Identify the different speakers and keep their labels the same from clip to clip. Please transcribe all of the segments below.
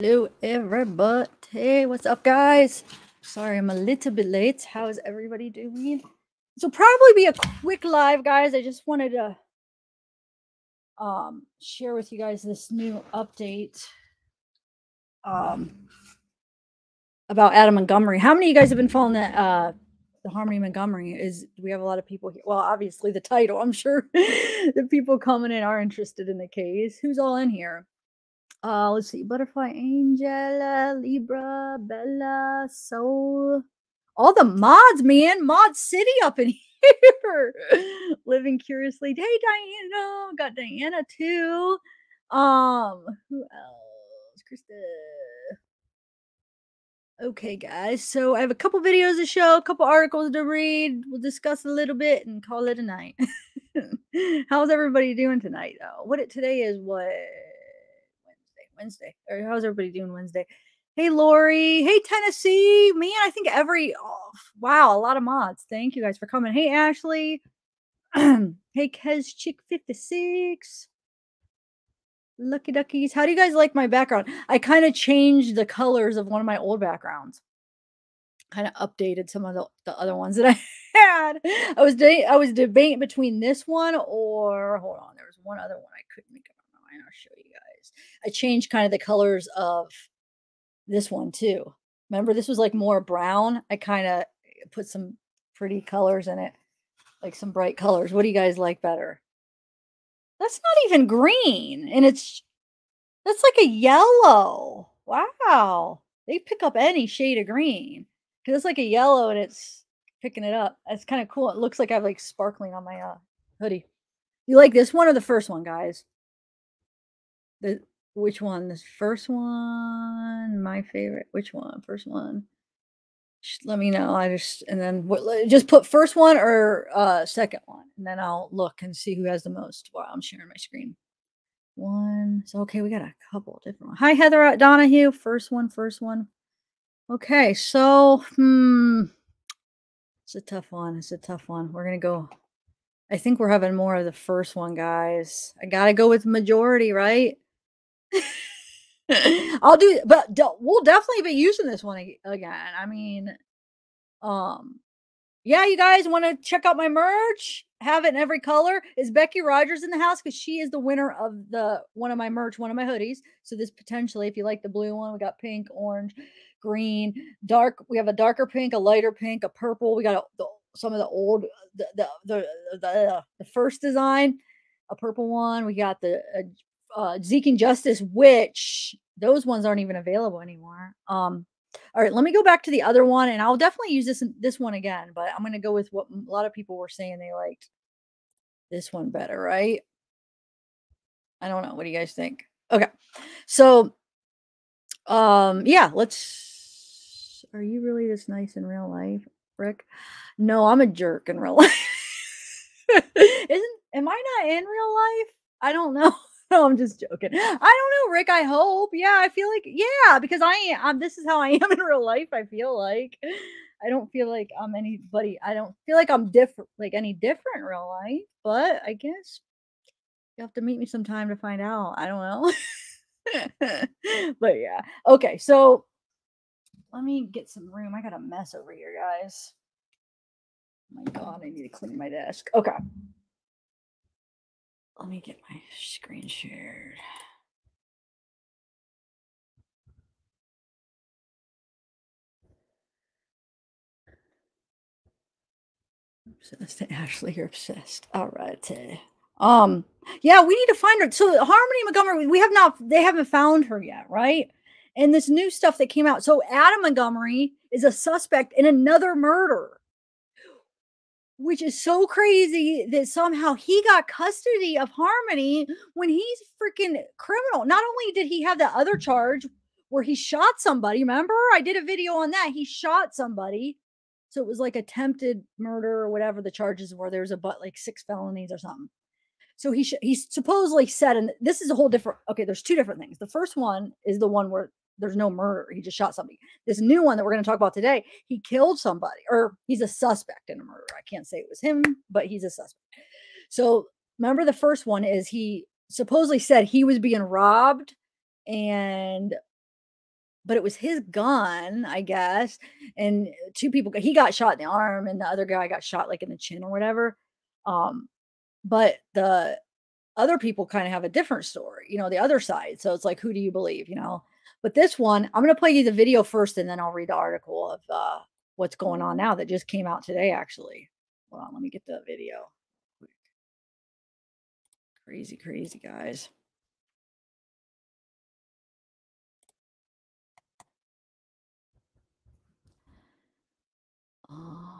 Speaker 1: Hello, everybody. Hey, what's up, guys? Sorry, I'm a little bit late. How is everybody doing? This will probably be a quick live, guys. I just wanted to um share with you guys this new update um about Adam Montgomery. How many of you guys have been following that uh the Harmony Montgomery? Is we have a lot of people here? Well, obviously the title. I'm sure the people coming in are interested in the case. Who's all in here? Uh, let's see. Butterfly Angel, Libra, Bella, Soul. All the mods, man. Mod City up in here. Living curiously. Hey, Diana. Got Diana too. Um, who else? Krista. Okay, guys. So I have a couple videos to show, a couple articles to read. We'll discuss a little bit and call it a night. How's everybody doing tonight, though? What it today is what Wednesday. Or how's everybody doing Wednesday? Hey, Lori. Hey, Tennessee. Man, I think every, oh, wow, a lot of mods. Thank you guys for coming. Hey, Ashley. hey, Kez Chick 56. Lucky duckies. How do you guys like my background? I kind of changed the colors of one of my old backgrounds. Kind of updated some of the, the other ones that I had. I was de- I was debating between this one or hold on, there was one other one I couldn't make up my mind. I'll show you I changed kind of the colors of this one too. Remember, this was like more brown. I kind of put some pretty colors in it, like some bright colors. What do you guys like better? That's not even green. And it's that's like a yellow. Wow. They pick up any shade of green. Because it's like a yellow and it's picking it up. That's kind of cool. It looks like I have like sparkling on my uh, hoodie. You like this one or the first one, guys? The which one? This first one, my favorite. Which one? First one. Just let me know. I just and then what? Just put first one or uh second one, and then I'll look and see who has the most. While I'm sharing my screen. One. So okay, we got a couple different ones. Hi, Heather Donahue. First one. First one. Okay, so hmm, it's a tough one. It's a tough one. We're gonna go. I think we're having more of the first one, guys. I gotta go with majority, right? I'll do, but we'll definitely be using this one again. I mean, um, yeah, you guys want to check out my merch? Have it in every color. Is Becky Rogers in the house? Because she is the winner of the one of my merch, one of my hoodies. So this potentially, if you like the blue one, we got pink, orange, green, dark. We have a darker pink, a lighter pink, a purple. We got a, the, some of the old, the the the, the, the first design, a purple one. We got the uh, Zeke and Justice, which those ones aren't even available anymore. Um, all right, let me go back to the other one, and I'll definitely use this this one again. But I'm going to go with what a lot of people were saying they liked this one better, right? I don't know. What do you guys think? Okay, so um, yeah, let's. Are you really this nice in real life, Rick? No, I'm a jerk in real life. Isn't? Am I not in real life? I don't know. No, I'm just joking. I don't know, Rick. I hope. Yeah, I feel like yeah, because I am. This is how I am in real life. I feel like I don't feel like I'm anybody. I don't feel like I'm different, like any different in real life. But I guess you have to meet me sometime to find out. I don't know. but yeah. Okay, so let me get some room. I got a mess over here, guys. Oh my god, I need to clean my desk. Okay. Let me get my screen shared. Obsessed, Ashley, you're obsessed. All right. Um, yeah, we need to find her. So Harmony Montgomery, we have not, they haven't found her yet, right? And this new stuff that came out. So Adam Montgomery is a suspect in another murder which is so crazy that somehow he got custody of Harmony when he's freaking criminal. Not only did he have the other mm-hmm. charge where he shot somebody, remember? I did a video on that. He shot somebody. So it was like attempted murder or whatever the charges were. There's a but like six felonies or something. So he sh- he supposedly said, and this is a whole different. Okay, there's two different things. The first one is the one where there's no murder. He just shot somebody. This new one that we're going to talk about today, he killed somebody or he's a suspect in a murder. I can't say it was him, but he's a suspect. So remember the first one is he supposedly said he was being robbed and but it was his gun, I guess. And two people, he got shot in the arm, and the other guy got shot like in the chin or whatever. Um, but the other people kind of have a different story, you know, the other side. So it's like, who do you believe, you know? But this one, I'm going to play you the video first, and then I'll read the article of uh, what's going on now that just came out today, actually. Hold on, let me get the video. Crazy, crazy guys. All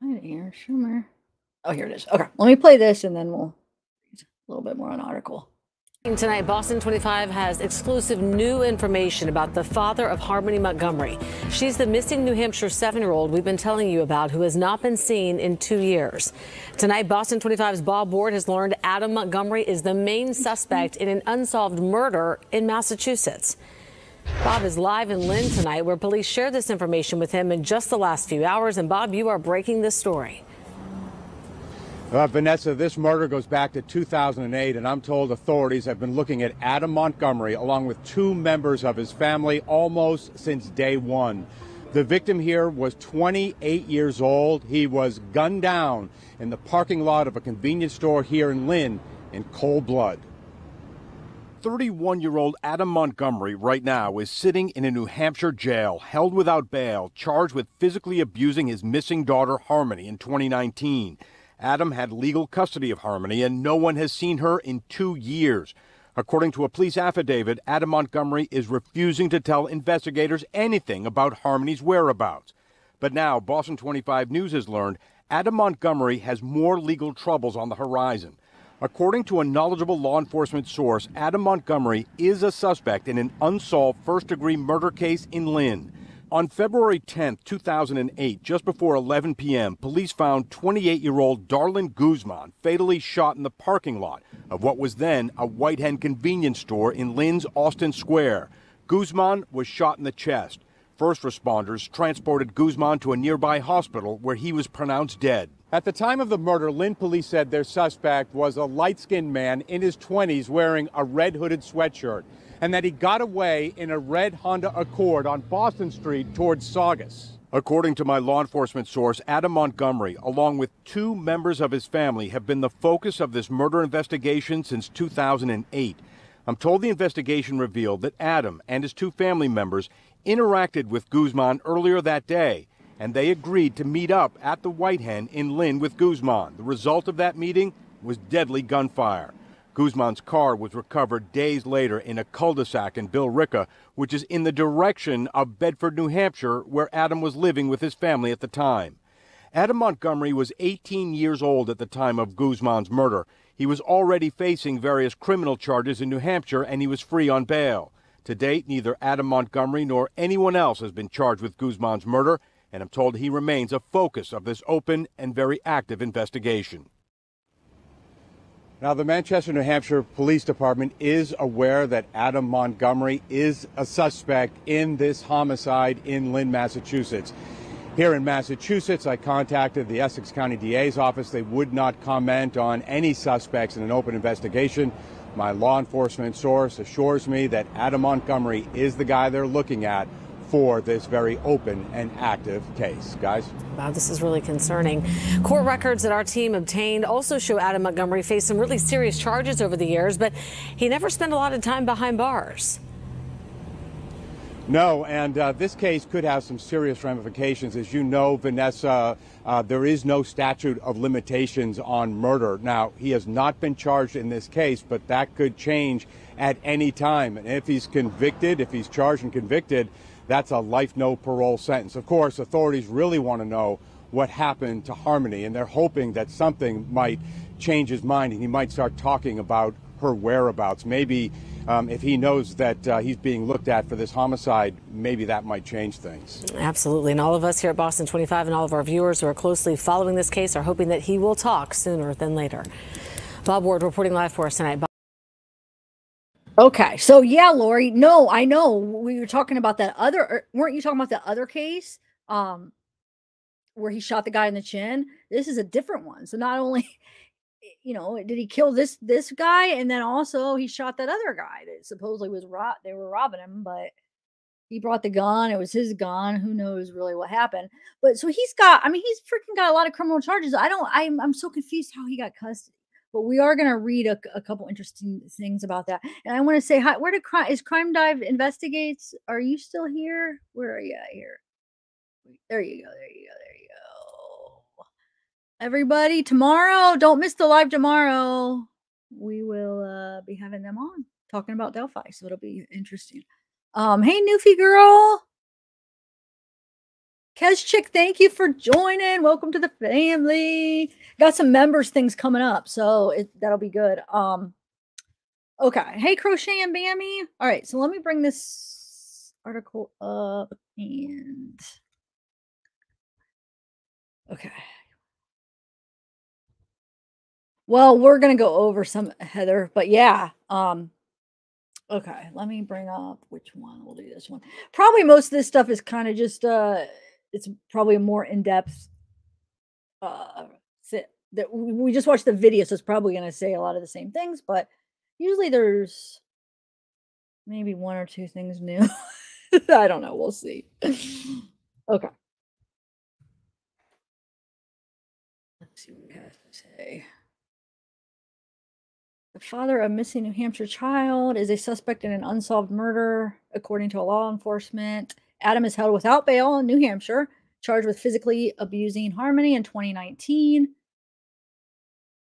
Speaker 1: find it here, Schumer. Oh, here it is. Okay, let me play this and then we'll a little bit more on article.
Speaker 2: Tonight, Boston 25 has exclusive new information about the father of Harmony Montgomery. She's the missing New Hampshire seven year old we've been telling you about who has not been seen in two years. Tonight, Boston 25's Bob Ward has learned Adam Montgomery is the main suspect in an unsolved murder in Massachusetts. Bob is live in Lynn tonight, where police shared this information with him in just the last few hours. And Bob, you are breaking this story.
Speaker 3: Uh, Vanessa, this murder goes back to 2008, and I'm told authorities have been looking at Adam Montgomery along with two members of his family almost since day one. The victim here was 28 years old. He was gunned down in the parking lot of a convenience store here in Lynn in cold blood. 31 year old Adam Montgomery right now is sitting in a New Hampshire jail, held without bail, charged with physically abusing his missing daughter Harmony in 2019. Adam had legal custody of Harmony, and no one has seen her in two years. According to a police affidavit, Adam Montgomery is refusing to tell investigators anything about Harmony's whereabouts. But now, Boston 25 News has learned Adam Montgomery has more legal troubles on the horizon. According to a knowledgeable law enforcement source, Adam Montgomery is a suspect in an unsolved first degree murder case in Lynn. On February 10, 2008, just before 11 p.m., police found 28 year old Darlin Guzman fatally shot in the parking lot of what was then a White Hen convenience store in Lynn's Austin Square. Guzman was shot in the chest. First responders transported Guzman to a nearby hospital where he was pronounced dead. At the time of the murder, Lynn police said their suspect was a light skinned man in his 20s wearing a red hooded sweatshirt and that he got away in a red Honda Accord on Boston Street towards Saugus. According to my law enforcement source, Adam Montgomery, along with two members of his family, have been the focus of this murder investigation since 2008. I'm told the investigation revealed that Adam and his two family members interacted with Guzman earlier that day, and they agreed to meet up at the White Hen in Lynn with Guzman. The result of that meeting was deadly gunfire. Guzman's car was recovered days later in a cul-de-sac in Billerica, which is in the direction of Bedford, New Hampshire, where Adam was living with his family at the time. Adam Montgomery was 18 years old at the time of Guzman's murder. He was already facing various criminal charges in New Hampshire and he was free on bail. To date, neither Adam Montgomery nor anyone else has been charged with Guzman's murder, and I'm told he remains a focus of this open and very active investigation. Now, the Manchester, New Hampshire Police Department is aware that Adam Montgomery is a suspect in this homicide in Lynn, Massachusetts. Here in Massachusetts, I contacted the Essex County DA's office. They would not comment on any suspects in an open investigation. My law enforcement source assures me that Adam Montgomery is the guy they're looking at for this very open and active case. Guys?
Speaker 2: Wow, this is really concerning. Court records that our team obtained also show Adam Montgomery faced some really serious charges over the years, but he never spent a lot of time behind bars.
Speaker 3: No, and uh, this case could have some serious ramifications. As you know, Vanessa, uh, there is no statute of limitations on murder. Now, he has not been charged in this case, but that could change at any time. And if he's convicted, if he's charged and convicted, that's a life no parole sentence. Of course, authorities really want to know what happened to Harmony, and they're hoping that something might change his mind and he might start talking about her whereabouts. Maybe um, if he knows that uh, he's being looked at for this homicide, maybe that might change things.
Speaker 2: Absolutely. And all of us here at Boston 25 and all of our viewers who are closely following this case are hoping that he will talk sooner than later. Bob Ward reporting live for us tonight.
Speaker 1: Okay, so yeah, Lori. No, I know we were talking about that other. Er, weren't you talking about the other case um, where he shot the guy in the chin. This is a different one. So not only, you know, did he kill this this guy, and then also he shot that other guy that supposedly was rot. They were robbing him, but he brought the gun. It was his gun. Who knows really what happened? But so he's got. I mean, he's freaking got a lot of criminal charges. I don't. I'm I'm so confused how he got custody. But we are going to read a, a couple interesting things about that. And I want to say hi. Where did crime is Crime Dive investigates? Are you still here? Where are you at here? There you go. There you go. There you go. Everybody, tomorrow, don't miss the live tomorrow. We will uh, be having them on talking about Delphi. So it'll be interesting. Um, hey, Newfie girl. Kez Chick, thank you for joining. Welcome to the family. Got some members things coming up, so it, that'll be good. Um, okay. Hey, Crochet and Bammy. All right, so let me bring this article up and okay. Well, we're gonna go over some Heather, but yeah. Um, okay, let me bring up which one. We'll do this one. Probably most of this stuff is kind of just uh it's probably a more in-depth uh that we just watched the video so it's probably going to say a lot of the same things but usually there's maybe one or two things new. I don't know we'll see. Okay. Let's see what we have to say. The father of missing new hampshire child is a suspect in an unsolved murder according to law enforcement Adam is held without bail in New Hampshire, charged with physically abusing Harmony in 2019.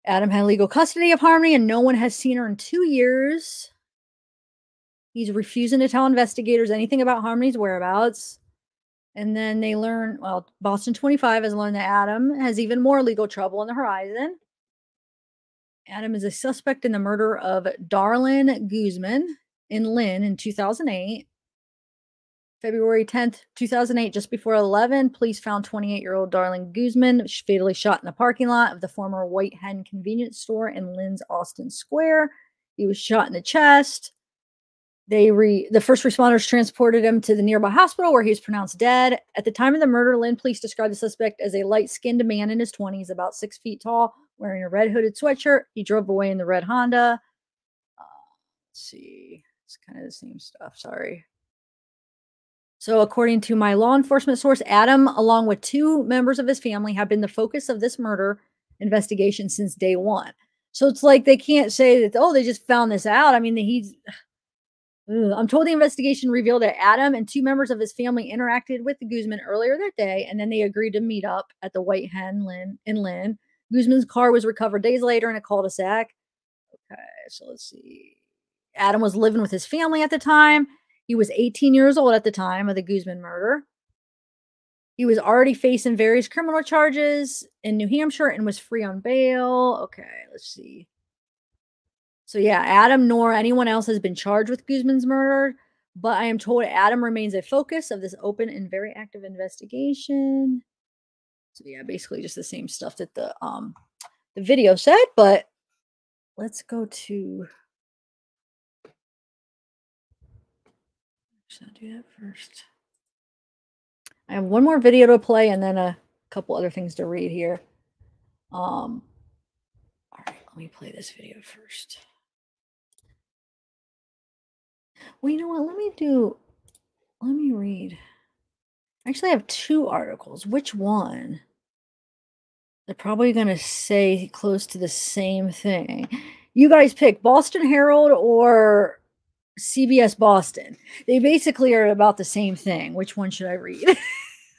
Speaker 1: Adam had legal custody of Harmony, and no one has seen her in two years. He's refusing to tell investigators anything about Harmony's whereabouts. And then they learn, well, Boston 25 has learned that Adam has even more legal trouble on the horizon. Adam is a suspect in the murder of Darlin Guzman in Lynn in 2008. February 10th, 2008, just before 11, police found 28 year old Darlene Guzman fatally shot in the parking lot of the former White Hen convenience store in Lynn's Austin Square. He was shot in the chest. They re the first responders transported him to the nearby hospital where he was pronounced dead. At the time of the murder, Lynn police described the suspect as a light-skinned man in his 20s, about six feet tall, wearing a red hooded sweatshirt. He drove away in the red Honda. Uh, let's see, it's kind of the same stuff. Sorry. So, according to my law enforcement source, Adam, along with two members of his family, have been the focus of this murder investigation since day one. So it's like they can't say that, oh, they just found this out. I mean, he's. I'm told the investigation revealed that Adam and two members of his family interacted with the Guzman earlier that day, and then they agreed to meet up at the White Hen Lynn, in Lynn. Guzman's car was recovered days later in a cul-de-sac. Okay, so let's see. Adam was living with his family at the time. He was 18 years old at the time of the Guzman murder. He was already facing various criminal charges in New Hampshire and was free on bail. Okay, let's see. So, yeah, Adam nor anyone else has been charged with Guzman's murder, but I am told Adam remains a focus of this open and very active investigation. So, yeah, basically just the same stuff that the um the video said, but let's go to Should I do that first? I have one more video to play and then a couple other things to read here. Um, all right, let me play this video first. Well, you know what? Let me do, let me read. Actually, I have two articles. Which one? They're probably going to say close to the same thing. You guys pick Boston Herald or CBS Boston. They basically are about the same thing. Which one should I read?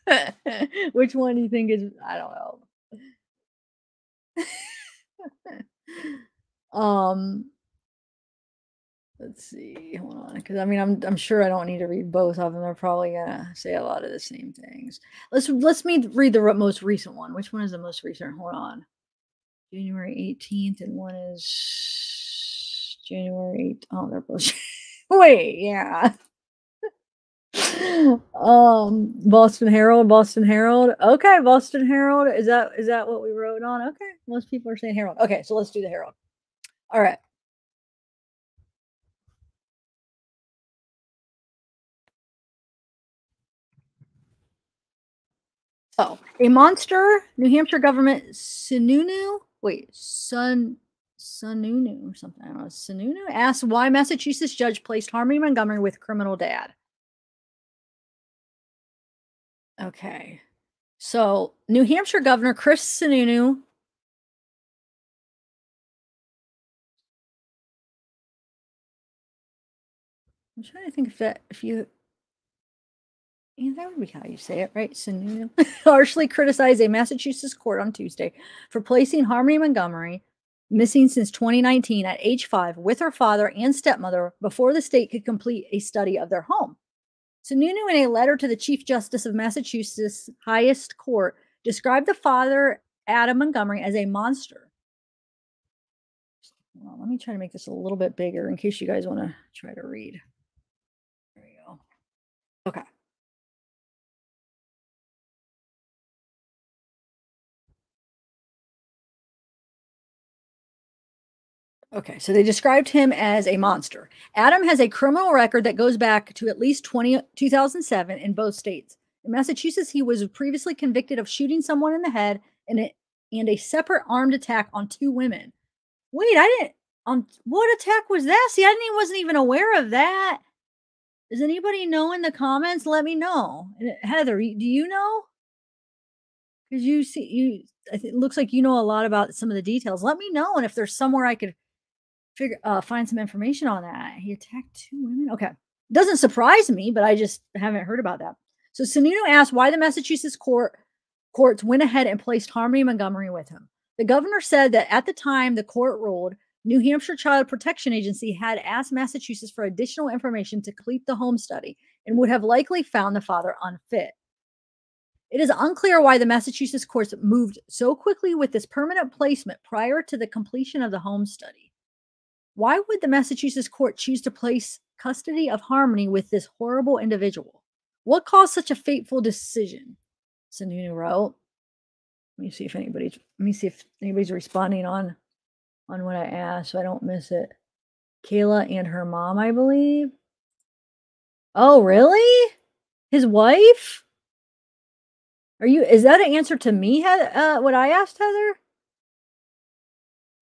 Speaker 1: Which one do you think is I don't know. um let's see. Hold on. Because I mean I'm I'm sure I don't need to read both of them. They're probably gonna say a lot of the same things. Let's let's me read the most recent one. Which one is the most recent? Hold on. January 18th, and one is January 8th. Oh, they're both Wait, yeah. um Boston Herald, Boston Herald. Okay, Boston Herald. Is that is that what we wrote on? Okay. Most people are saying Herald. Okay, so let's do the Herald. All right. So, a monster. New Hampshire government Sununu. Wait, Sun Sununu or something. I don't know. Sununu asked why Massachusetts judge placed Harmony Montgomery with criminal dad. Okay. So, New Hampshire Governor Chris Sununu I'm trying to think if that if you yeah, that would be how you say it, right? Sununu harshly criticized a Massachusetts court on Tuesday for placing Harmony Montgomery missing since 2019 at age five with her father and stepmother before the state could complete a study of their home. Sununu, in a letter to the Chief Justice of Massachusetts' highest court, described the father, Adam Montgomery, as a monster. Well, let me try to make this a little bit bigger in case you guys want to try to read. There we go. Okay. Okay, so they described him as a monster. Adam has a criminal record that goes back to at least 20, 2007 in both states. In Massachusetts, he was previously convicted of shooting someone in the head and a, and a separate armed attack on two women. Wait, I didn't. On what attack was that? See, I didn't, wasn't even aware of that. Does anybody know in the comments? Let me know. Uh, Heather, do you know? Because you see, you it looks like you know a lot about some of the details. Let me know, and if there's somewhere I could figure uh, find some information on that. He attacked two women. Okay, doesn't surprise me, but I just haven't heard about that. So Sununu asked why the Massachusetts court courts went ahead and placed Harmony Montgomery with him. The governor said that at the time the court ruled, New Hampshire Child Protection Agency had asked Massachusetts for additional information to complete the home study and would have likely found the father unfit. It is unclear why the Massachusetts courts moved so quickly with this permanent placement prior to the completion of the home study. Why would the Massachusetts court choose to place custody of Harmony with this horrible individual? What caused such a fateful decision? Sununu wrote. Let me see if anybody's let me see if anybody's responding on on what I asked so I don't miss it. Kayla and her mom, I believe. Oh, really? His wife? Are you is that an answer to me, uh, what I asked Heather?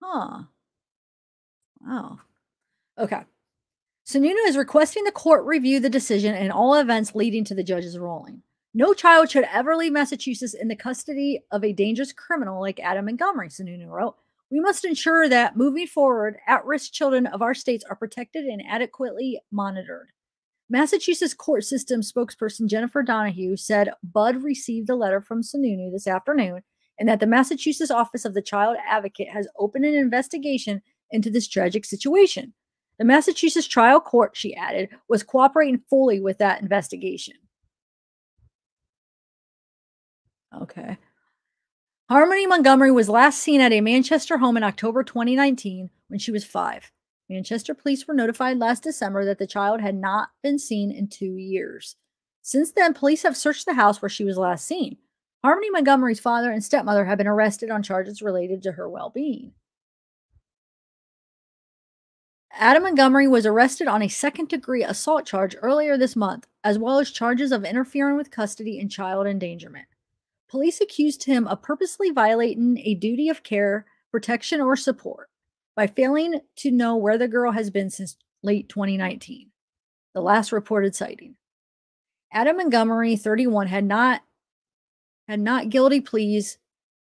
Speaker 1: Huh. Wow. Okay. Sununu is requesting the court review the decision and all events leading to the judge's ruling. No child should ever leave Massachusetts in the custody of a dangerous criminal like Adam Montgomery, Sununu wrote. We must ensure that moving forward, at risk children of our states are protected and adequately monitored. Massachusetts court system spokesperson Jennifer Donahue said Bud received a letter from Sununu this afternoon and that the Massachusetts Office of the Child Advocate has opened an investigation into this tragic situation. The Massachusetts trial court, she added, was cooperating fully with that investigation. Okay. Harmony Montgomery was last seen at a Manchester home in October 2019 when she was five. Manchester police were notified last December that the child had not been seen in two years. Since then, police have searched the house where she was last seen. Harmony Montgomery's father and stepmother have been arrested on charges related to her well being. Adam Montgomery was arrested on a second degree assault charge earlier this month, as well as charges of interfering with custody and child endangerment. Police accused him of purposely violating a duty of care, protection, or support by failing to know where the girl has been since late 2019, the last reported sighting. Adam Montgomery, 31, had not had not guilty pleas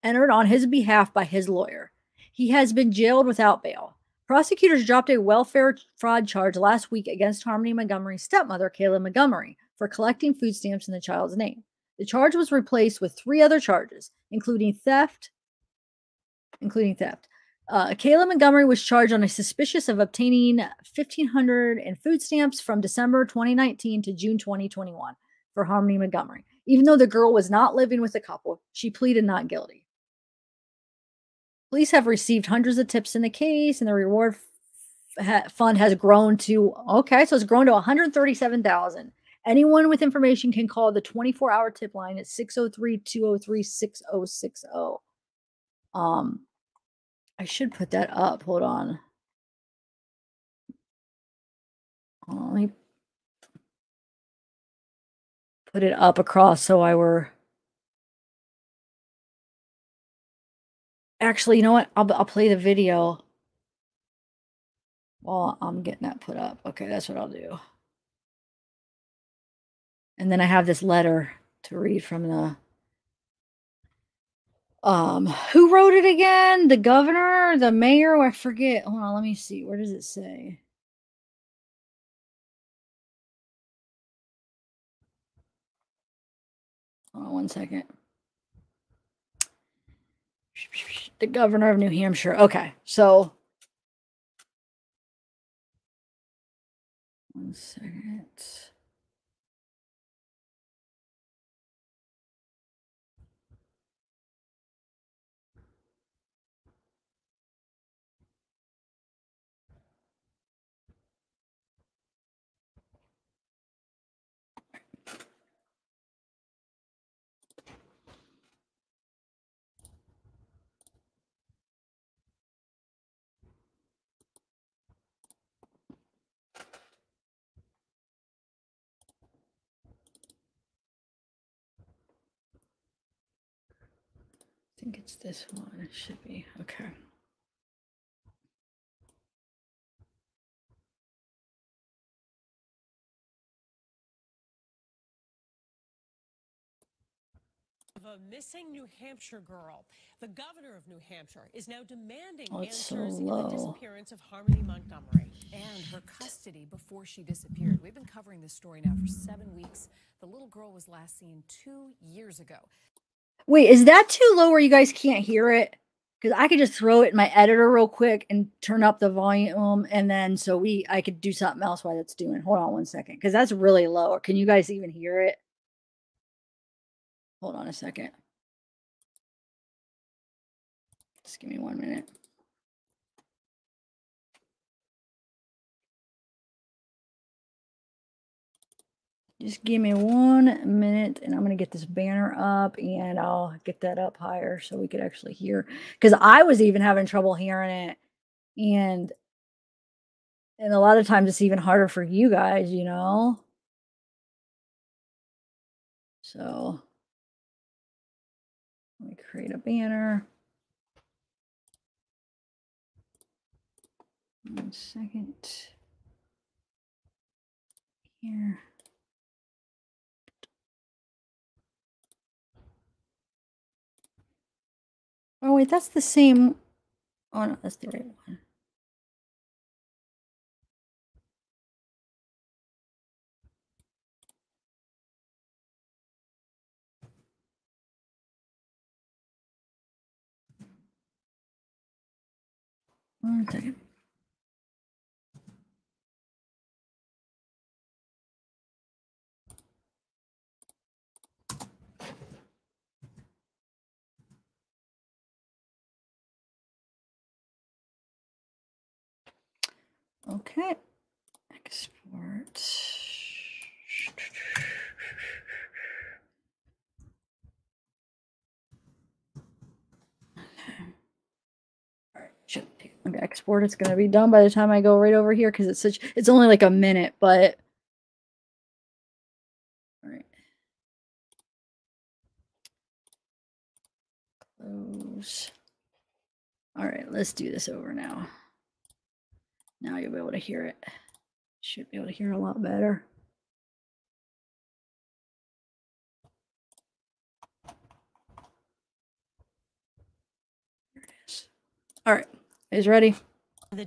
Speaker 1: entered on his behalf by his lawyer. He has been jailed without bail. Prosecutors dropped a welfare fraud charge last week against Harmony Montgomery's stepmother, Kayla Montgomery, for collecting food stamps in the child's name. The charge was replaced with three other charges, including theft, including theft. Uh, Kayla Montgomery was charged on a suspicious of obtaining 1,500 in food stamps from December 2019 to June 2021 for Harmony Montgomery. Even though the girl was not living with the couple, she pleaded not guilty. Police have received hundreds of tips in the case, and the reward f- fund has grown to okay, so it's grown to 137,000. Anyone with information can call the 24 hour tip line at 603 203 6060. Um, I should put that up. Hold on. Let me put it up across so I were Actually, you know what? I'll I'll play the video while I'm getting that put up. Okay, that's what I'll do. And then I have this letter to read from the um who wrote it again? The governor, the mayor, I forget. Hold on, let me see. Where does it say? Hold on one second. The governor of New Hampshire. Okay, so one second. I think it's this one. It should be. Okay.
Speaker 4: of a missing New Hampshire girl. The governor of New Hampshire is now demanding
Speaker 1: Oh, so
Speaker 4: answers in the disappearance of Harmony Montgomery.
Speaker 5: and her custody before she disappeared. We've been covering this story now for seven weeks. The little girl was last seen two years ago.
Speaker 1: Wait, is that too low where you guys can't hear it? Because I could just throw it in my editor real quick and turn up the volume, and then so we I could do something else while it's doing. Hold on one second, because that's really low. Can you guys even hear it? Hold on a second. Just give me one minute. Just give me one minute and I'm going to get this banner up and I'll get that up higher so we could actually hear. Because I was even having trouble hearing it. And and a lot of times it's even harder for you guys, you know? So let me create a banner. One second. Here. Oh wait, that's the same. Oh no, that's the right one. One second. Okay. Export. Export. It's gonna be done by the time I go right over here because it's such. It's only like a minute, but. All right. Close. All right. Let's do this over now. Now you'll be able to hear it. Should be able to hear a lot better. There it is. All right. Is ready?
Speaker 4: The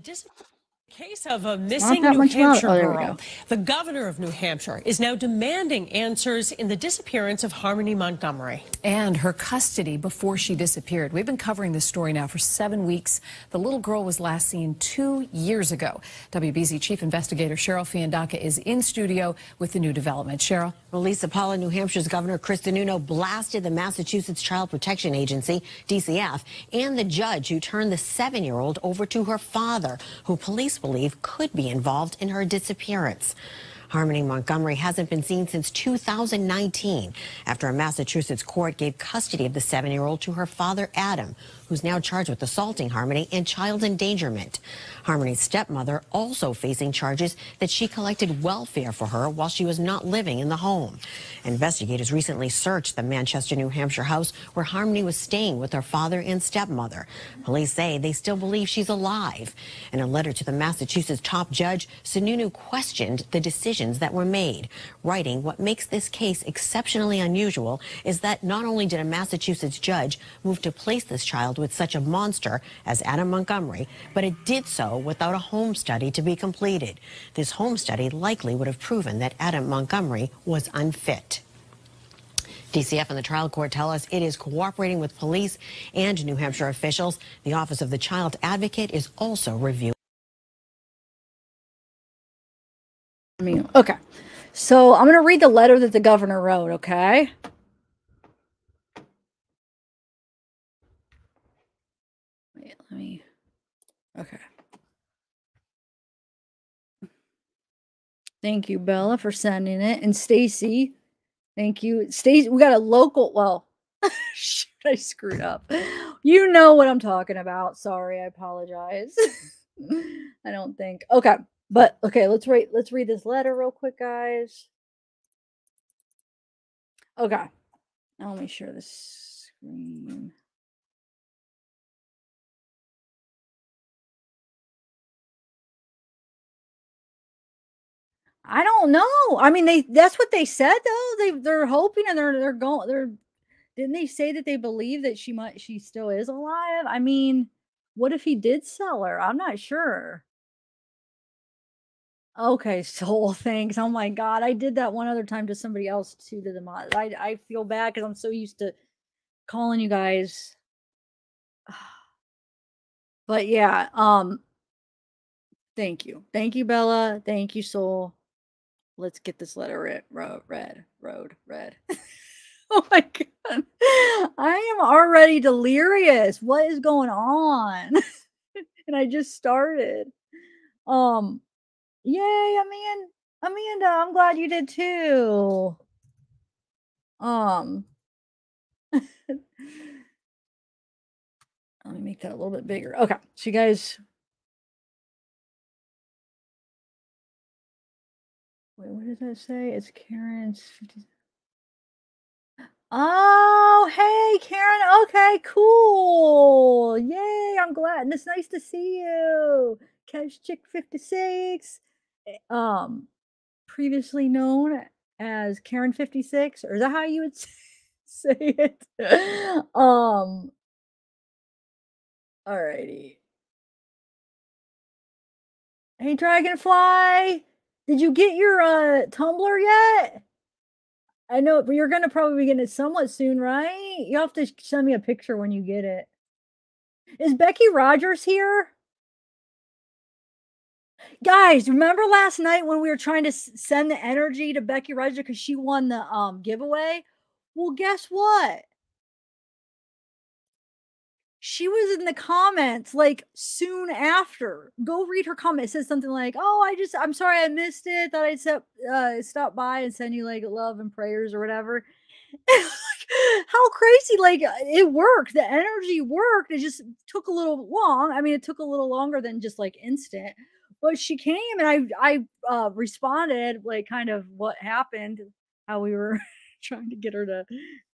Speaker 4: case of a missing New. Hampshire
Speaker 1: Oh,
Speaker 4: girl.
Speaker 1: go.
Speaker 4: The governor of New Hampshire is now demanding answers in the disappearance of Harmony Montgomery.
Speaker 5: And her custody before she disappeared. We've been covering this story now for seven weeks. The little girl was last seen two years ago. WBZ Chief Investigator Cheryl Fiandaca is in studio with the new development. Cheryl?
Speaker 6: Well, Lisa Paula, New Hampshire's Governor Chris Sununu blasted the Massachusetts Child Protection Agency, DCF, and the judge who turned the seven-year-old over to her father, who police believe could be involved in her disappearance. Harmony Montgomery hasn't been seen since 2019 after a Massachusetts court gave custody of the seven year old to her father, Adam, who's now charged with assaulting Harmony and child endangerment. Harmony's stepmother also facing charges that she collected welfare for her while she was not living in the home. Investigators recently searched the Manchester, New Hampshire house where Harmony was staying with her father and stepmother. Police say they still believe she's alive. In a letter to the Massachusetts top judge, Sununu questioned the decisions that were made, writing what makes this case exceptionally unusual is that not only did a Massachusetts judge move to place this child with such a monster as Adam Montgomery, but it did so without a home study to be completed. This home study likely would have proven that Adam Montgomery was unfit. DCF and the trial court tell us it is cooperating with police and New Hampshire officials. The Office of the Child Advocate is also reviewing.
Speaker 1: Okay. So I'm going to read the letter that the governor wrote, okay? Wait, let me. Okay. Thank you, Bella, for sending it. And Stacy, thank you. Stacy, we got a local. Well, shoot, I screwed up. You know what I'm talking about. Sorry, I apologize. I don't think. Okay. But okay, let's read let's read this letter real quick, guys. Okay. Let me share this screen. I don't know. I mean, they that's what they said though. They they're hoping and they're they're going they're didn't they say that they believe that she might she still is alive? I mean, what if he did sell her? I'm not sure. Okay, soul, thanks. Oh my god, I did that one other time to somebody else too to the mod. I I feel bad because I'm so used to calling you guys. But yeah, um, thank you, thank you, Bella. Thank you, Soul. Let's get this letter read, road, read, road, read. oh my god, I am already delirious. What is going on? and I just started. Um, Yay, Amanda. Amanda, I'm glad you did too. Um Let me make that a little bit bigger. Okay. So you guys Wait, what does that say? It's Karen's 50... Oh, hey, Karen. Okay, cool. Yay, I'm glad. And it's nice to see you. Catch Chick 56. Eh, um previously known as Karen 56 or is that how you would say it? um Alrighty. Hey Dragonfly, did you get your uh tumbler yet? I know, but you're gonna probably be getting it somewhat soon, right? You have to send me a picture when you get it. Is Becky Rogers here? Guys, remember last night when we were trying to send the energy to Becky Rogers because she won the um giveaway? Well, guess what? She was in the comments like soon after. Go read her comment. It says something like, "Oh, I just I'm sorry I missed it. Thought I'd set, uh, stop by and send you like love and prayers or whatever." How crazy! Like uh, it worked. The energy worked. It just took a little long. I mean, it took a little longer than just like instant but she came and I I uh, responded like kind of what happened, how we were trying to get her to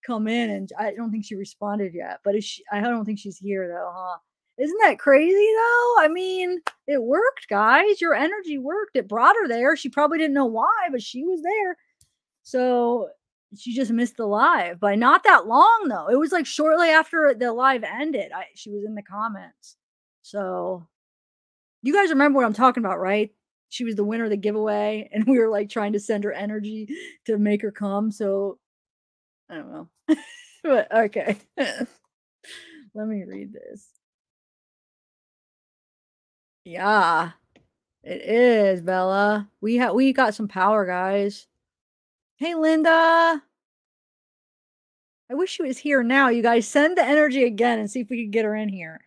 Speaker 1: come in, and I don't think she responded yet. But she, I don't think she's here though, huh? Isn't that crazy though? I mean, it worked, guys. Your energy worked. It brought her there. She probably didn't know why, but she was there. So she just missed the live by not that long though. It was like shortly after the live ended. I she was in the comments. So you guys remember what I'm talking about, right? She was the winner of the giveaway, and we were like trying to send her energy to make her come. So I don't know. but okay. Let me read this. Yeah. It is, Bella. We have we got some power, guys. Hey Linda. I wish she was here now. You guys send the energy again and see if we can get her in here.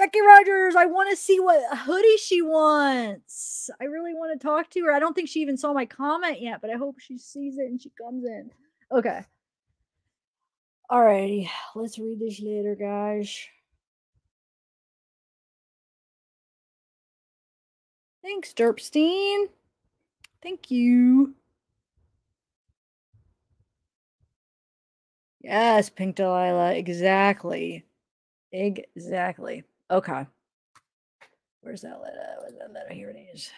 Speaker 1: Becky Rogers, I want to see what hoodie she wants. I really want to talk to her. I don't think she even saw my comment yet, but I hope she sees it and she comes in. Okay. Alrighty, let's read this later, guys. Thanks, Derpstein. Thank you. Yes, Pink Delilah. Exactly. Exactly. Okay. Where's that letter? Where's that letter? Here it is.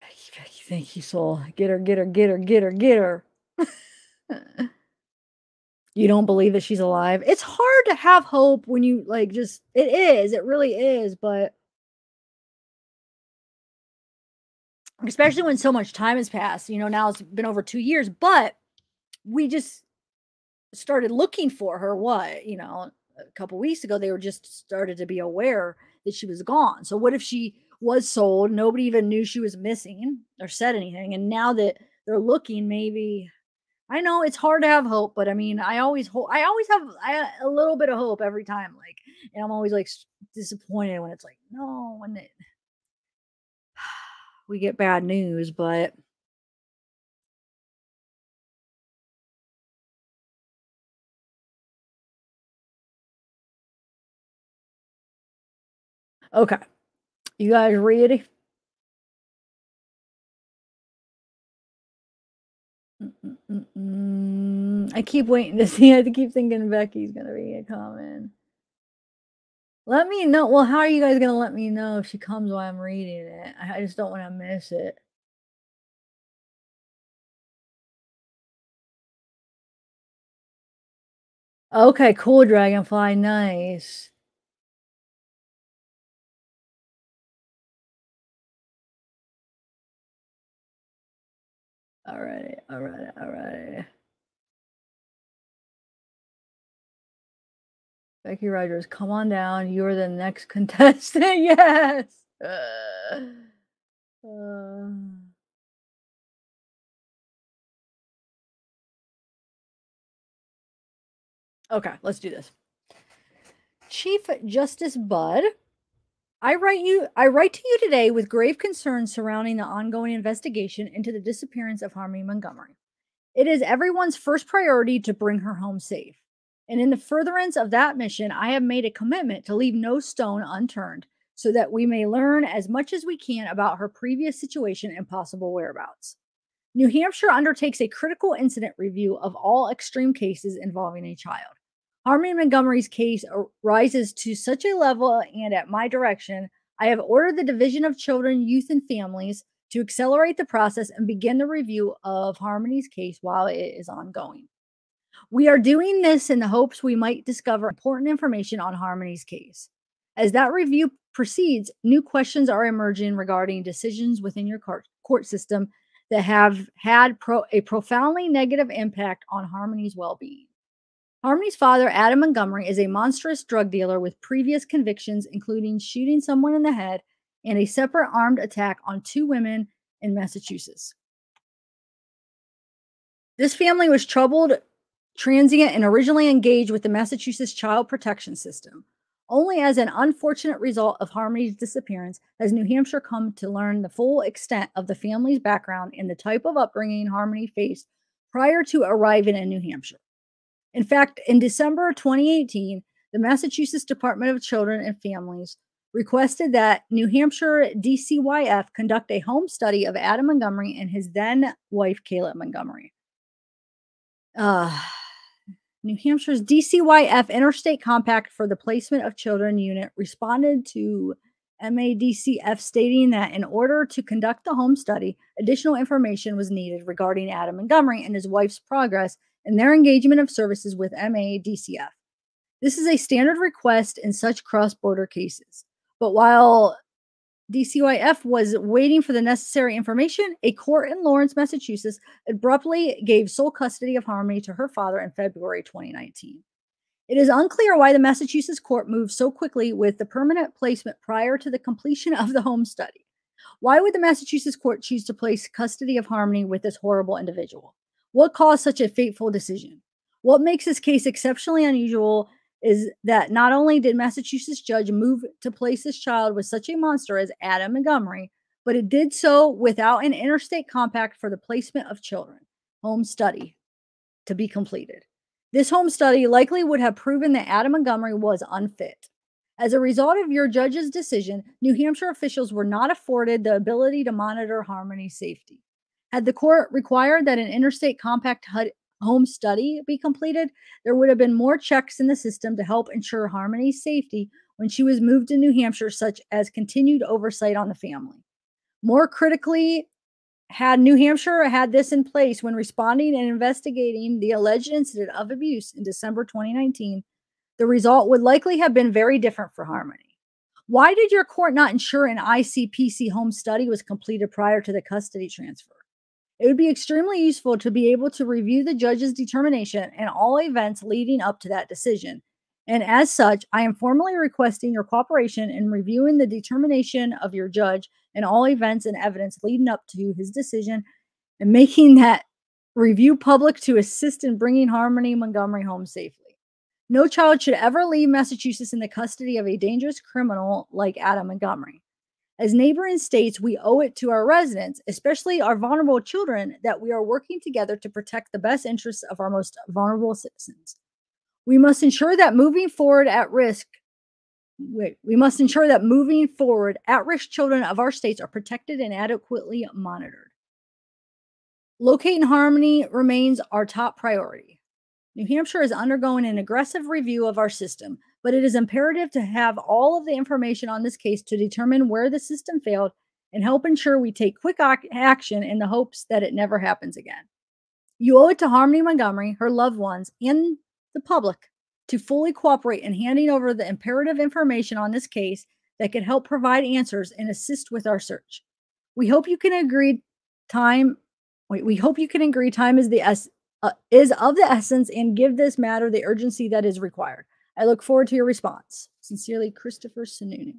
Speaker 1: Becky, Becky, thank you, soul. Get her, get her, get her, get her, get her. you don't believe that she's alive. It's hard to have hope when you like just it is, it really is, but especially when so much time has passed. You know, now it's been over two years, but we just started looking for her. What, you know, a couple weeks ago, they were just started to be aware that she was gone. So, what if she was sold? Nobody even knew she was missing or said anything. And now that they're looking, maybe I know it's hard to have hope, but I mean, I always hope. I always have I, a little bit of hope every time. Like, and I'm always like disappointed when it's like, no, when it we get bad news, but Okay. You guys ready? Mm-mm-mm. I keep waiting to see. I keep thinking Becky's gonna be a comment. Let me know. Well, how are you guys gonna let me know if she comes while I'm reading it? I just don't want to miss it. Okay, cool, Dragonfly. Nice. All right, all right, all right. Becky Rogers, come on down. You're the next contestant. yes. Uh, uh. Okay, let's do this. Chief Justice Budd, I write you I write to you today with grave concerns surrounding the ongoing investigation into the disappearance of Harmony Montgomery. It is everyone's first priority to bring her home safe. And in the furtherance of that mission, I have made a commitment to leave no stone unturned so that we may learn as much as we can about her previous situation and possible whereabouts. New Hampshire undertakes a critical incident review of all extreme cases involving a child. Harmony Montgomery's case rises to such a level, and at my direction, I have ordered the Division of Children, Youth, and Families to accelerate the process and begin the review of Harmony's case while it is ongoing. We are doing this in the hopes we might discover important information on Harmony's case. As that review proceeds, new questions are emerging regarding decisions within your court system that have had pro- a profoundly negative impact on Harmony's well being. Harmony's father, Adam Montgomery, is a monstrous drug dealer with previous convictions, including shooting someone in the head and a separate armed attack on two women in Massachusetts. This family was troubled transient, and originally engaged with the Massachusetts Child Protection System. Only as an unfortunate result of Harmony's disappearance has New Hampshire come to learn the full extent of the family's background and the type of upbringing Harmony faced prior to arriving in New Hampshire. In fact, in December 2018, the Massachusetts Department of Children and Families requested that New Hampshire DCYF conduct a home study of Adam Montgomery and his then wife, Kayla Montgomery. Uh, New Hampshire's DCYF Interstate Compact for the Placement of Children unit responded to MADCF stating that in order to conduct the home study, additional information was needed regarding Adam Montgomery and his wife's progress in their engagement of services with MADCF. This is a standard request in such cross border cases. But while DCYF was waiting for the necessary information. A court in Lawrence, Massachusetts abruptly gave sole custody of Harmony to her father in February 2019. It is unclear why the Massachusetts court moved so quickly with the permanent placement prior to the completion of the home study. Why would the Massachusetts court choose to place custody of Harmony with this horrible individual? What caused such a fateful decision? What makes this case exceptionally unusual is that not only did Massachusetts judge move to place this child with such a monster as Adam Montgomery, but it did so without an interstate compact for the placement of children. Home study to be completed. This home study likely would have proven that Adam Montgomery was unfit. As a result of your judge's decision, New Hampshire officials were not afforded the ability to monitor Harmony's safety. Had the court required that an interstate compact home study be completed, there would have been more checks in the system to help ensure Harmony's safety when she was moved to New Hampshire, such as continued oversight on the family. More critically, had New Hampshire had this in place when responding and investigating the alleged incident of abuse in December 2019, the result would likely have been very different for Harmony. Why did your court not ensure an ICPC home study was completed prior to the custody transfer? It would be extremely useful to be able to review the judge's determination and all events leading up to that decision. And as such, I am formally requesting your cooperation in reviewing the determination of your judge and all events and evidence leading up to his decision and making that review public to assist in bringing Harmony Montgomery home safely. No child should ever leave Massachusetts in the custody of a dangerous criminal like Adam Montgomery. As neighboring states, we owe it to our residents, especially our vulnerable children, that we are working together to protect the best interests of our most vulnerable citizens. We must ensure that moving forward at risk, wait, we must ensure that moving forward at risk children of our states are protected and adequately monitored. Locating harmony remains our top priority. New Hampshire is undergoing an aggressive review of our system, but it is imperative to have all of the information on this case to determine where the system failed and help ensure we take quick ac- action in the hopes that it never happens again. You owe it to Harmony Montgomery, her loved ones, and the public to fully cooperate in handing over the imperative information on this case that could help provide answers and assist with our search. We hope you can agree time wait, we hope you can agree time is the es- uh, is of the essence and give this matter the urgency that is required. I look forward to your response. Sincerely, Christopher Sununu.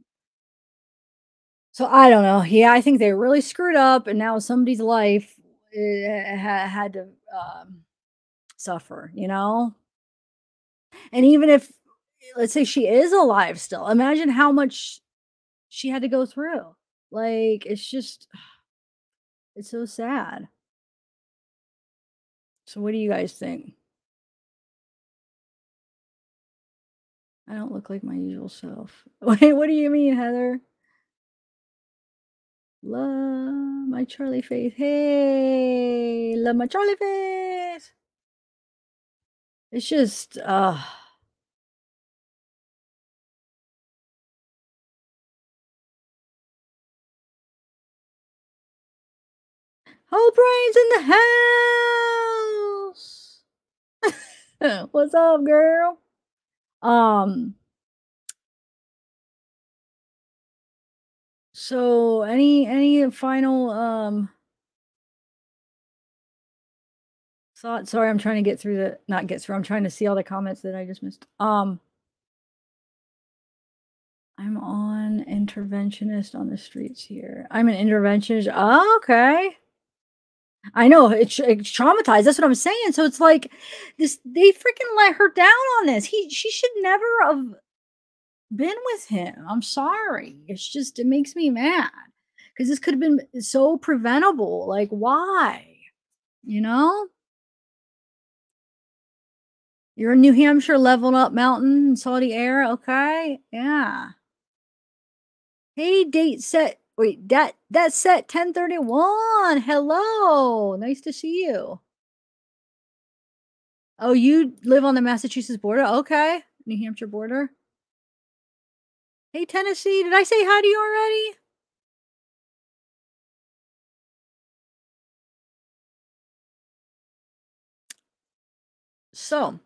Speaker 1: So I don't know. Yeah, I think they really screwed up, and now somebody's life uh, had to um, suffer, you know? And even if, let's say, she is alive still, imagine how much she had to go through. Like, it's just, it's so sad. So what do you guys think? I don't look like my usual self. Wait, what do you mean, Heather? Love my Charlie face. Hey, love my Charlie face. It's just, uh, Whole brains in the house. What's up, girl? Um. So, any any final um thoughts? Sorry, I'm trying to get through the not get through. I'm trying to see all the comments that I just missed. Um. I'm on interventionist on the streets here. I'm an interventionist. Oh, okay. I know it's, traumatized. That's what I'm saying. So it's like this. They freaking let her down on this. He, she should never have been with him. I'm sorry. It's just it makes me mad because this could have been so preventable. Like why? You know. You're in New Hampshire, leveled up mountain, salty air. Okay, yeah. Hey, date set Wait, that that's set 1031. Hello. Nice to see you. Oh, you live on the Massachusetts border? Okay. New Hampshire border. Hey, Tennessee. Did I say hi to you already? So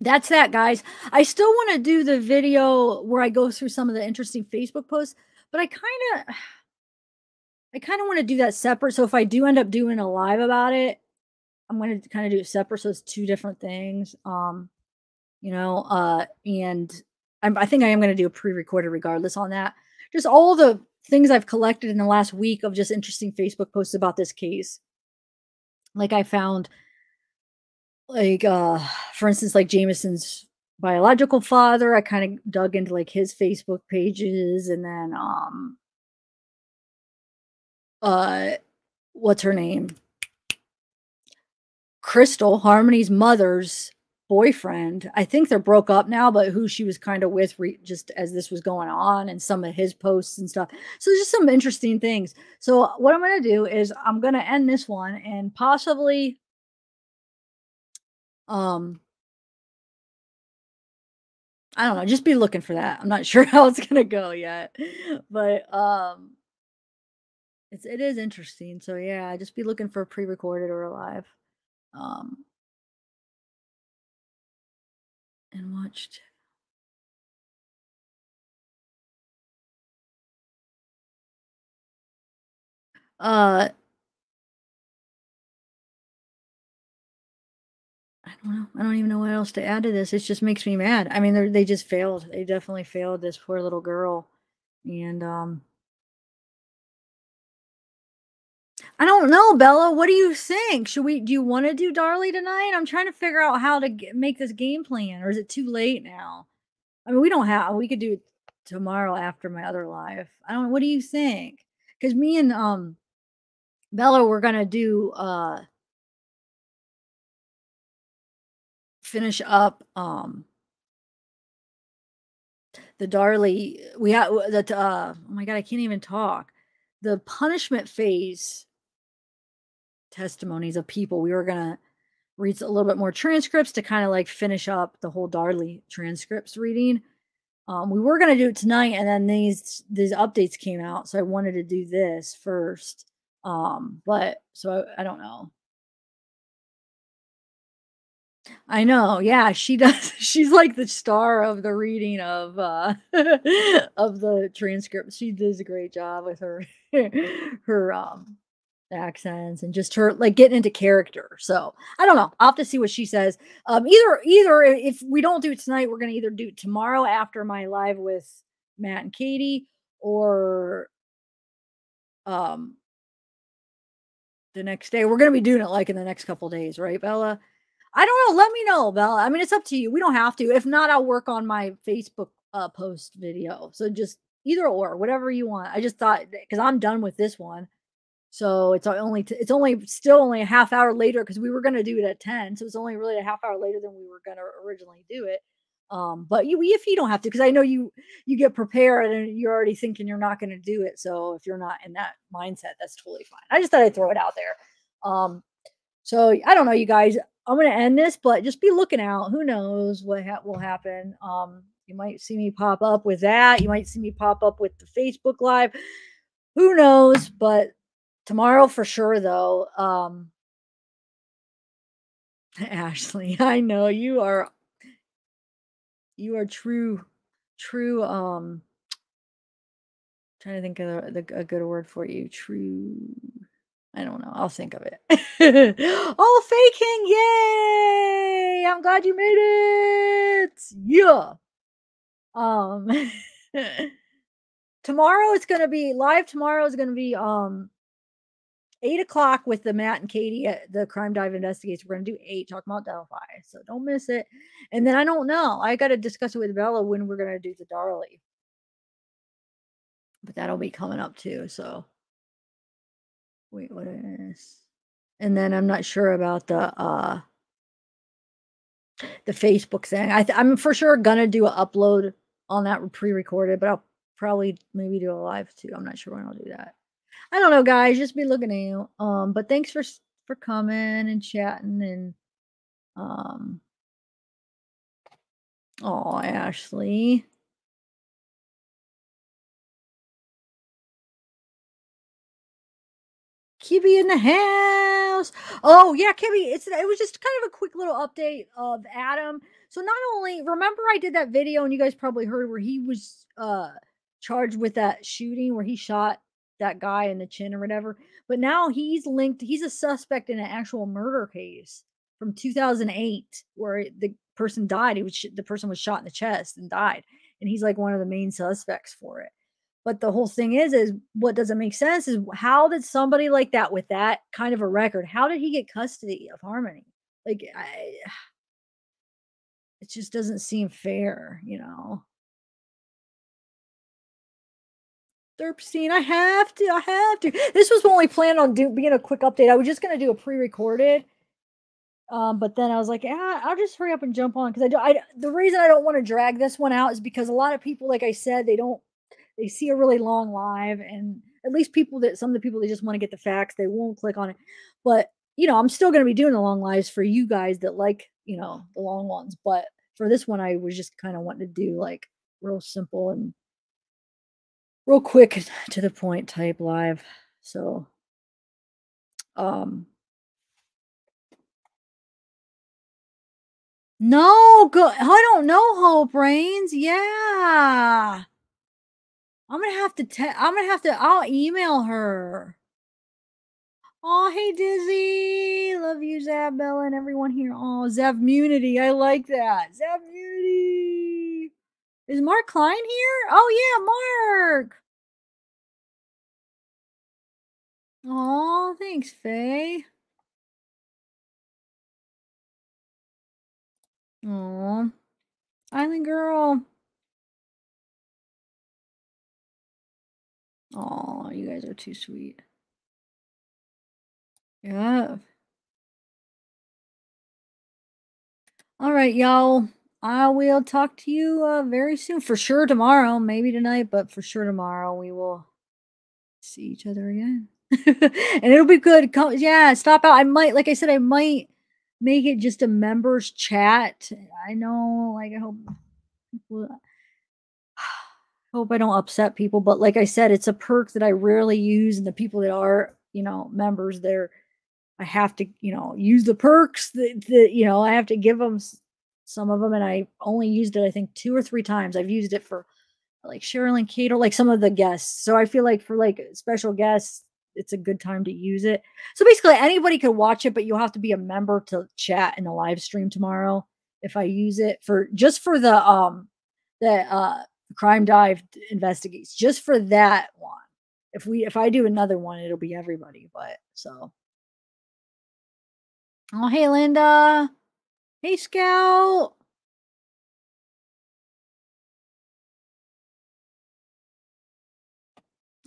Speaker 1: that's that, guys. I still want to do the video where I go through some of the interesting Facebook posts. But I kind of I kind of want to do that separate. So if I do end up doing a live about it, I'm going to kind of do it separate. So it's two different things. Um, you know, uh, and I'm, I think I am going to do a pre-recorded regardless on that. Just all the things I've collected in the last week of just interesting Facebook posts about this case. Like I found like uh for instance like Jamison's biological father, I kind of dug into like his Facebook pages and then um uh what's her name? Crystal, Harmony's mother's boyfriend. I think they're broke up now, but who she was kind of with just as this was going on and some of his posts and stuff. So just some interesting things. So what I'm going to do is I'm going to end this one and possibly um I don't know, just be looking for that. I'm not sure how it's to go yet. But um it's it is interesting. So yeah, just be looking for pre-recorded or live. Um and watched uh I don't even know what else to add to this. It just makes me mad. I mean, they they just failed. They definitely failed this poor little girl. And um I don't know, Bella. What do you think? Should we do you want to do Darlie tonight? I'm trying to figure out how to get, make this game plan or is it too late now? I mean, we don't have we could do it tomorrow after my other live. I don't. What do you think? Cuz me and um Bella we're going to do uh finish up um the Darlie we have that uh oh my god, I can't even talk. The punishment phase testimonies of people. We were gonna read a little bit more transcripts to kind of like finish up the whole Darlie transcripts reading. Um, we were gonna do it tonight, and then these these updates came out, so I wanted to do this first. Um, but so I, I don't know. I know. Yeah, she does. She's like the star of the reading of uh of the transcript. She does a great job with her her um accents and just her like getting into character. So I don't know. I'll have to see what she says. Um either either if we don't do it tonight, we're gonna either do it tomorrow after my live with Matt and Katie or um the next day. We're gonna be doing it like in the next couple days, right, Bella? I don't know. Let me know, Bella. I mean, it's up to you. We don't have to. If not, I'll work on my Facebook uh, post video. So just either or, whatever you want. I just thought because I'm done with this one. So it's only t- it's only still only a half hour later because we were gonna do it at ten, so it's only really a half hour later than we were gonna originally do it. Um, but you if you don't have to, because I know you you get prepared and you're already thinking you're not gonna do it. So if you're not in that mindset, that's totally fine. I just thought I'd throw it out there. Um, so I don't know, you guys. I'm gonna end this, but just be looking out. Who knows what ha- will happen? Um, you might see me pop up with that. You might see me pop up with the Facebook Live. Who knows? But tomorrow for sure though um ashley i know you are you are true true um trying to think of a good word for you true i don't know i'll think of it oh faking yay i'm glad you made it yeah um tomorrow it's gonna be live tomorrow is gonna be um eight o'clock with the Matt and Katie at the Crime Dive Investigates. We're to do eight, talking about Delphi. So don't miss it. And then I don't know. I got to discuss it with Bella when we're going to do the Darlie. But that'll be coming up too. So wait, what is? And then I'm not sure about the uh the Facebook thing. I th- I'm for sure gonna do an upload on that pre-recorded, but I'll probably maybe do a live too. I'm not sure when I'll do that. I don't know, guys. Just be looking at you. Um, but thanks for for coming and chatting and um. Oh, Ashley. Kibby in the house. Oh yeah, Kibby. It's it was just kind of a quick little update of Adam. So not only remember I did that video and you guys probably heard where he was uh charged with that shooting where he shot that guy in the chin or whatever. But now he's linked, he's a suspect in an actual murder case from 2008 where the person died. He was the person was shot in the chest and died. And he's like one of the main suspects for it. But the whole thing is, is what doesn't make sense is how did somebody like that with that kind of a record, how did he get custody of Harmony? Like, I, it just doesn't seem fair, you know. Derpstein, I have to, I have to. This was only planned on do, being a quick update. I was just gonna do a pre-recorded, um, but then I was like, yeah, I'll just hurry up and jump on because I do. I the reason I don't want to drag this one out is because a lot of people, like I said, they don't they see a really long live, and at least people that some of the people they just want to get the facts, they won't click on it. But you know, I'm still gonna be doing the long lives for you guys that like you know the long ones. But for this one, I was just kind of wanting to do like real simple and real quick to the point type live. So, um, no, go. I don't know, Hope Rains. Yeah, I'm gonna have to. Te- I'm gonna have to. I'll email her. Oh, hey Dizzy. Love you, Zabella, and everyone here. Oh, Zavmunity. I like that. Zavmunity. Is Mark Klein here? Oh, yeah, Mark. Oh, thanks, Faye. Oh, Island Girl. Oh, you guys are too sweet. Yeah. All right, y'all. I will talk to you uh, very soon. For sure tomorrow, maybe tonight, but for sure tomorrow we will see each other again. and it'll be good. Come, yeah, stop out. I might, like I said, I might make it just a members chat. I know, like I hope people, hope I don't upset people, but like I said, it's a perk that I rarely use, and the people that are, you know, members, they're I have to, you know, use the perks that, that you know, I have to give them some of them, and I only used it, I think, two or three times. I've used it for like Sherilyn Cato, like some of the guests. So I feel like for like special guests, it's a good time to use it. So basically, anybody could watch it, but you'll have to be a member to chat in the live stream tomorrow. If I use it for just for the um the uh crime dive investigates, just for that one. If we if I do another one, it'll be everybody. But so. Oh hey Linda. Hey Scout.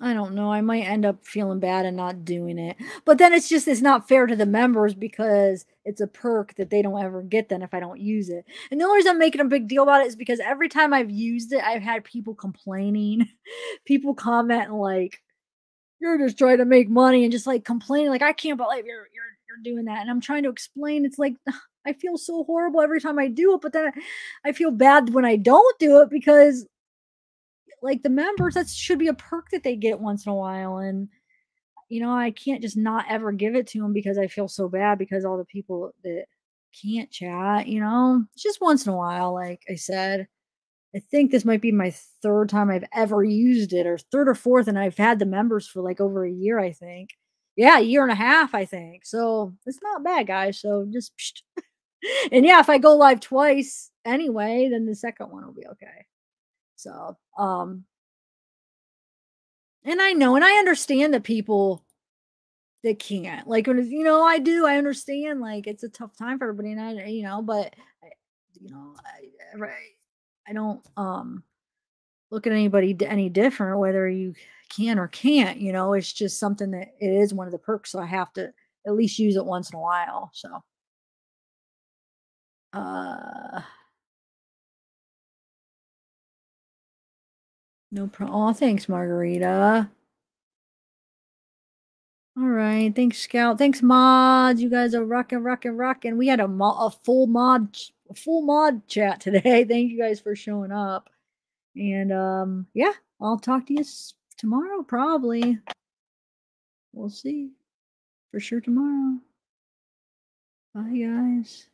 Speaker 1: I don't know. I might end up feeling bad and not doing it. But then it's just it's not fair to the members because it's a perk that they don't ever get then if I don't use it. And the only reason I'm making a big deal about it is because every time I've used it, I've had people complaining, people commenting like, "You're just trying to make money," and just like complaining, like, "I can't believe you're you're you're doing that." And I'm trying to explain. It's like I feel so horrible every time I do it, but then I feel bad when I don't do it because like the members that should be a perk that they get once in a while and you know i can't just not ever give it to them because i feel so bad because all the people that can't chat you know? Just once in a while like i said i think this might be my third time i've ever used it or third or fourth and i've had the members for like over a year i think. Yeah a year and a half i think so it's not bad guys so just and yeah if i go live twice anyway then the second one will be okay so, um, and I know, and I understand the people that can't, like, you know, I do, I understand, like, it's a tough time for everybody, and I, you know, but, I, you know, I, I don't, um, look at anybody any different, whether you can or can't, you know, it's just something that it is one of the perks, so I have to at least use it once in a while, so. Uh, No problem. Oh, thanks, Margarita. All right. Thanks, Scout. Thanks, mods. You guys are rocking, rocking, rocking. We had a, mo- a full mod, a full mod chat today. Thank you guys for showing up. And um, yeah, I'll talk to you tomorrow, probably. We'll see. For sure tomorrow. Bye, guys.